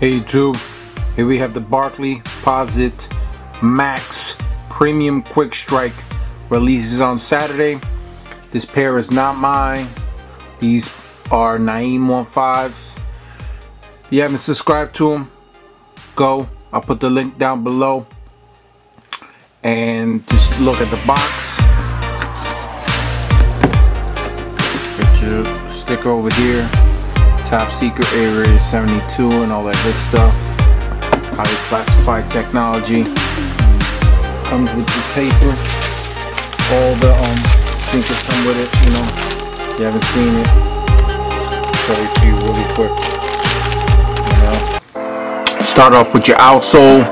Hey YouTube, here we have the Barkley Posite Max Premium Quick Strike releases on Saturday. This pair is not mine. These are Naeem 15s. If you haven't subscribed to them, go. I'll put the link down below. And just look at the box. Get your sticker over here top secret area 72 and all that good stuff. Highly classified technology. Comes with this paper. All the um stickers come with it you know. If you haven't seen it show it to you really quick. You know. Start off with your outsole.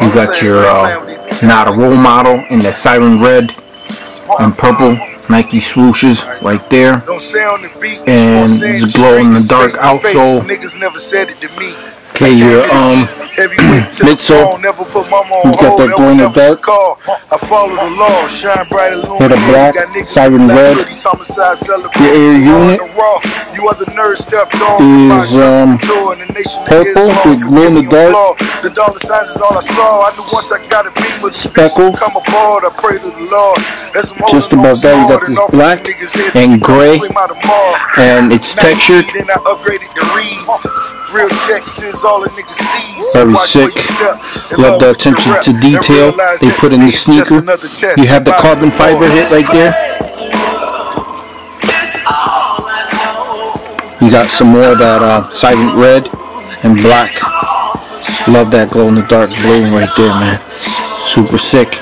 You got your uh, not a role model in the siren red and purple Nike swooshes right there. And it's glow in the dark outsole. Okay, your um midsole. You got that glow in the dark. Hit a black, siren red. The air unit is um purple with glow in the dark. The dark is all I saw. I knew what I got to be with speckles. Just above that, you got this black and gray, and it's textured. Real checks is all a nigga sees. Very sick. Love the attention to detail they put in the sneaker. You have the carbon fiber hit right there. You got some more of that uh, siren red and black. Love that glow in the dark blue right there, man. Super sick.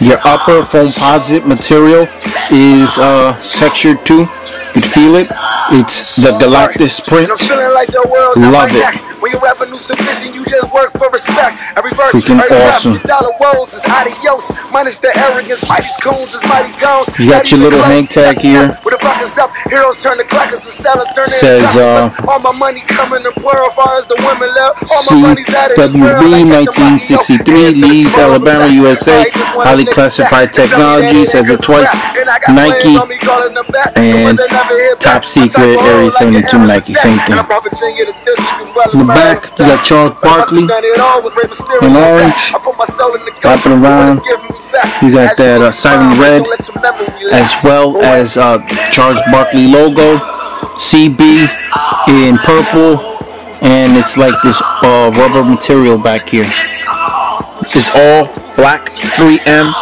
Your upper foam Foamposite material is uh, textured too. You feel it. It's the Galactus print. Love it. When your revenue sufficient, you just work for respect. Every verse, Freaking every awesome. dollar rolls is adios. Minus the arrogance, mighty coons is mighty guns. You got your little hang tag here. With the buckets up, heroes turn to clackers and sellers turn Says, uh, all my money coming to plural far as the women left. All my money's it. WB 1963, Leeds, Alabama, USA. Highly classified technologies as a twice. Nike and top secret Area 72 Nike. Same thing back, you got Charles Barkley in orange, wrapping around. You got that uh, Siren Red, as well as uh, Charles Barkley logo, CB in purple, and it's like this uh, rubber material back here. It's all black 3M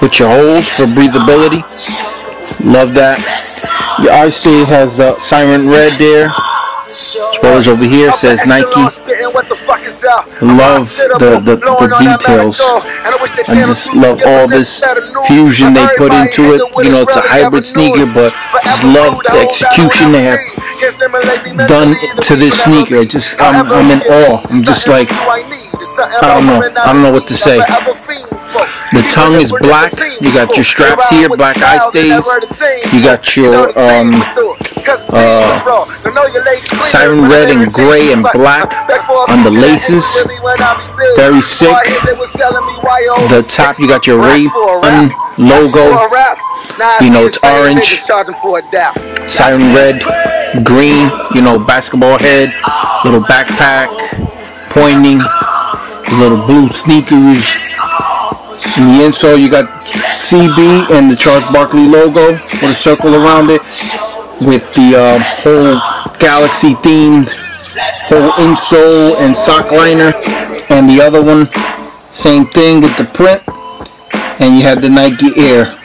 with your holes for breathability. Love that. Your IC has the Siren Red there. Spoilers over here says Nike. Love the, the, the details. I just love all this fusion they put into it. You know, it's a hybrid sneaker, but just love the execution they have done to this sneaker. Just I'm, I'm in awe. I'm just like I don't know. I don't know what to say. The tongue is black. You got your straps here, black eye stays. You got your um, uh, siren red and gray and black on the laces. Very sick. The top, you got your Ray logo. You know, it's orange, siren red, green, you know, basketball head, little backpack, pointing, little blue sneakers, in the insole, you got CB and the Charles Barkley logo with a circle around it with the uh, whole Galaxy themed whole insole and sock liner. And the other one, same thing with the print. And you have the Nike Air.